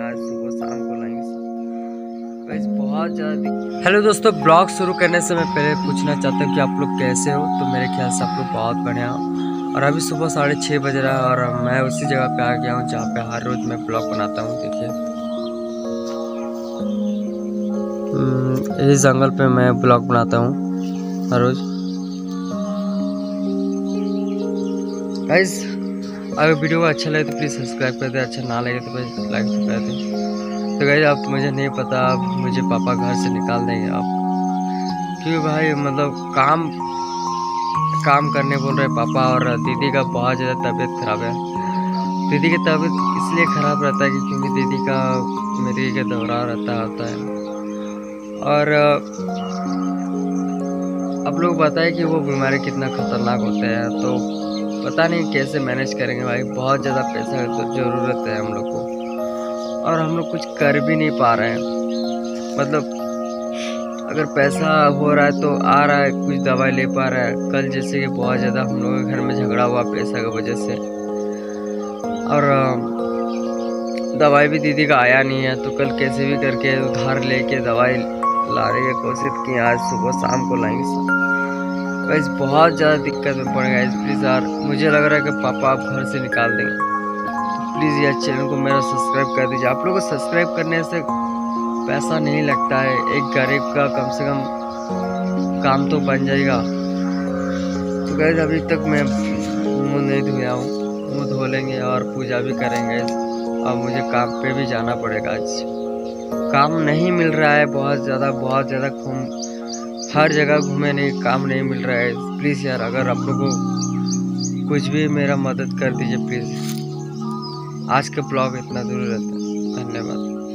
आज सुबह शाम को लाएँगे गाइस बहुत ज़्यादा हेलो दोस्तों ब्लॉग शुरू करने से मैं पहले पूछना चाहता हूँ कि आप लोग कैसे हो? तो मेरे ख्याल से आप लोग बहुत बढ़िया हो। और अभी सुबह साढ़े छः बज रहा है और मैं उसी जगह पे आ गया हूँ जहाँ पे हर रोज़ मैं ब्लॉग बनाता हूँ देखिए। हम्म, इस जंगल पे मैं ब्लॉग बनाता हूँ हर रोज़। अगर वीडियो अच्छा लगे तो प्लीज़ सब्सक्राइब कर दे अच्छा ना लगे तो प्लीज़ लाइक कर दे। तो गाइस आप मुझे नहीं पता आप मुझे पापा घर से निकाल देंगे आप। क्योंकि भाई मतलब काम काम करने बोल रहे पापा और दीदी का बहुत ज़्यादा तबीयत ख़राब है। दीदी की तबीयत इसलिए ख़राब रहता है कि क्योंकि दीदी का मेरी का दौरा रहता होता है। और, आप लोग बताएँ कि वो बीमारी कितना खतरनाक होता है तो पता नहीं कैसे मैनेज करेंगे भाई, बहुत ज़्यादा पैसा तो ज़रूरत है हम लोग को। और हम लोग कुछ कर भी नहीं पा रहे हैं। मतलब अगर पैसा हो रहा है तो आ रहा है, कुछ दवाई ले पा रहा है। कल जैसे कि बहुत ज़्यादा हम लोगों के घर में झगड़ा हुआ पैसा की वजह से। और दवाई भी दीदी का आया नहीं है तो कल कैसे भी करके उधार लेके दवाई ला रही है कोशिश की, आज सुबह शाम को लाएँगे। गाइस बहुत ज़्यादा दिक्कत में पड़ गया। प्लीज़ यार, मुझे लग रहा है कि पापा आप घर से निकाल देंगे। तो प्लीज़ यार चैनल को मेरा सब्सक्राइब कर दीजिए। आप लोगों को सब्सक्राइब करने से पैसा नहीं लगता है। एक गरीब का कम से कम काम तो बन जाएगा। तो गैस अभी तक मैं मुँह नहीं धोया हूँ। मुँह धो लेंगे और पूजा भी करेंगे। और मुझे काम पे भी जाना पड़ेगा आज। काम नहीं मिल रहा है, बहुत ज़्यादा बहुत ज़्यादा हर जगह घूमे नहीं, काम नहीं मिल रहा है। प्लीज़ यार, अगर आप लोगों को कुछ भी मेरा मदद कर दीजिए प्लीज़ आज का ब्लॉग इतना दूर रहता है। धन्यवाद।